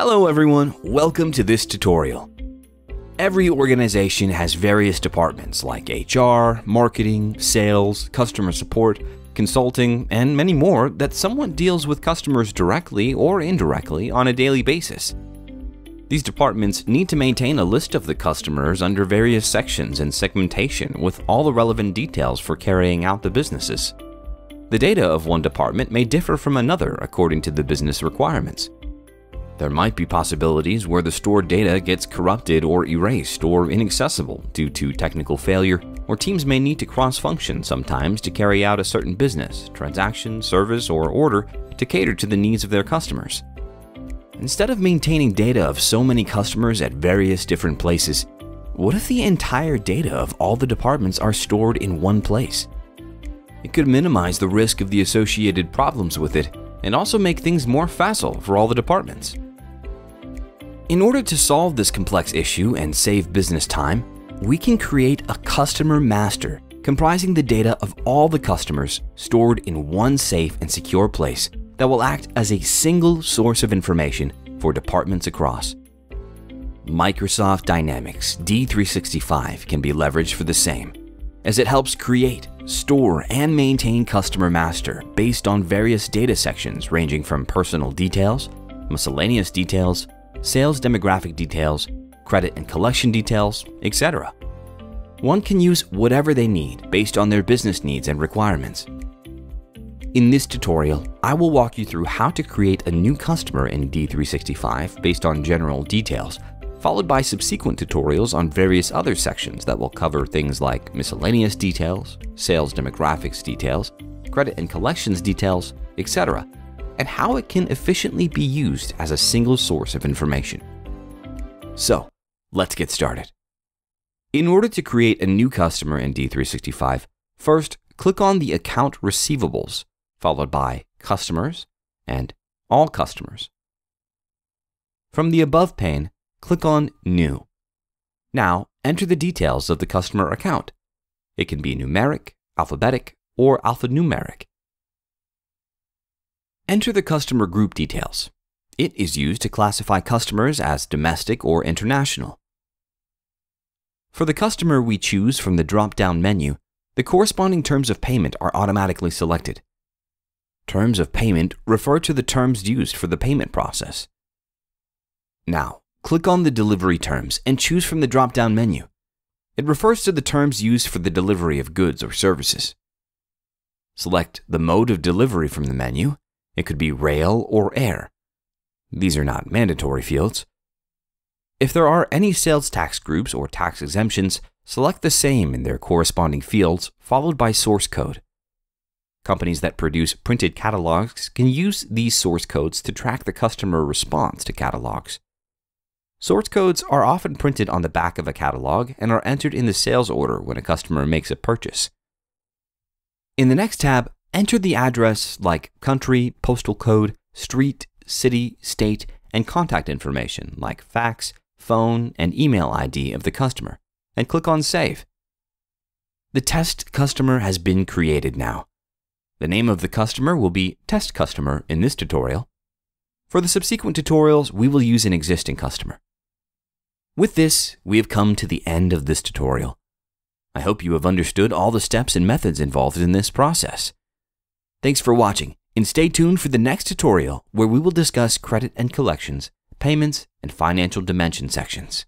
Hello everyone, welcome to this tutorial. Every organization has various departments like HR, marketing, sales, customer support, consulting, and many more that someone deals with customers directly or indirectly on a daily basis. These departments need to maintain a list of the customers under various sections and segmentation with all the relevant details for carrying out the businesses. The data of one department may differ from another according to the business requirements. There might be possibilities where the stored data gets corrupted or erased or inaccessible due to technical failure, or teams may need to cross-function sometimes to carry out a certain business, transaction, service, or order to cater to the needs of their customers. Instead of maintaining data of so many customers at various different places, what if the entire data of all the departments are stored in one place? It could minimize the risk of the associated problems with it and also make things more facile for all the departments. In order to solve this complex issue and save business time, we can create a customer master comprising the data of all the customers stored in one safe and secure place that will act as a single source of information for departments across. Microsoft Dynamics D365 can be leveraged for the same, as it helps create, store, and maintain Customer Master based on various data sections ranging from personal details, miscellaneous details, sales demographic details, credit and collection details, etc. One can use whatever they need based on their business needs and requirements. In this tutorial, I will walk you through how to create a new customer in D365 based on general details, followed by subsequent tutorials on various other sections that will cover things like miscellaneous details, sales demographics details, credit and collections details, etc and how it can efficiently be used as a single source of information. So, let's get started. In order to create a new customer in D365, first click on the Account Receivables, followed by Customers and All Customers. From the above pane, click on New. Now, enter the details of the customer account. It can be numeric, alphabetic, or alphanumeric. Enter the customer group details. It is used to classify customers as domestic or international. For the customer we choose from the drop-down menu, the corresponding terms of payment are automatically selected. Terms of payment refer to the terms used for the payment process. Now, click on the delivery terms and choose from the drop-down menu. It refers to the terms used for the delivery of goods or services. Select the mode of delivery from the menu it could be rail or air. These are not mandatory fields. If there are any sales tax groups or tax exemptions, select the same in their corresponding fields, followed by source code. Companies that produce printed catalogs can use these source codes to track the customer response to catalogs. Source codes are often printed on the back of a catalog and are entered in the sales order when a customer makes a purchase. In the next tab, Enter the address like country, postal code, street, city, state, and contact information like fax, phone, and email ID of the customer, and click on Save. The test customer has been created now. The name of the customer will be Test Customer in this tutorial. For the subsequent tutorials, we will use an existing customer. With this, we have come to the end of this tutorial. I hope you have understood all the steps and methods involved in this process. Thanks for watching, and stay tuned for the next tutorial where we will discuss credit and collections, payments, and financial dimension sections.